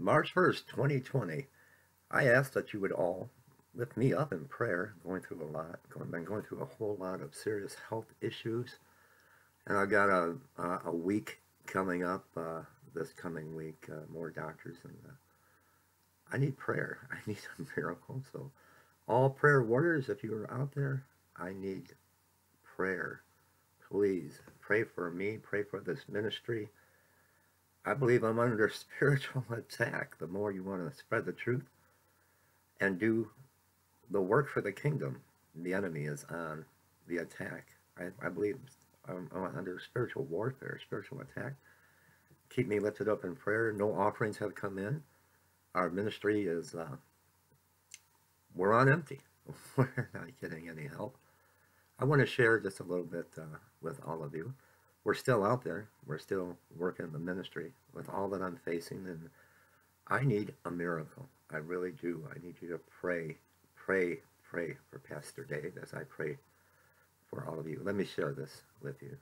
March 1st, 2020, I ask that you would all lift me up in prayer. Going through a lot, going, been going through a whole lot of serious health issues, and I've got a a, week coming up uh, this coming week. Uh, more doctors, and uh, I need prayer. I need a miracle. So, all prayer warriors, if you are out there, I need prayer. Please pray for me. Pray for this ministry. I believe I'm under spiritual attack. The more you want to spread the truth and do the work for the kingdom, the enemy is on the attack. I, I believe I'm, I'm under spiritual warfare, spiritual attack. Keep me lifted up in prayer. No offerings have come in. Our ministry is, uh, we're on empty. we're not getting any help. I want to share just a little bit uh, with all of you we're still out there. We're still working the ministry with all that I'm facing, and I need a miracle. I really do. I need you to pray, pray, pray for Pastor Dave as I pray for all of you. Let me share this with you.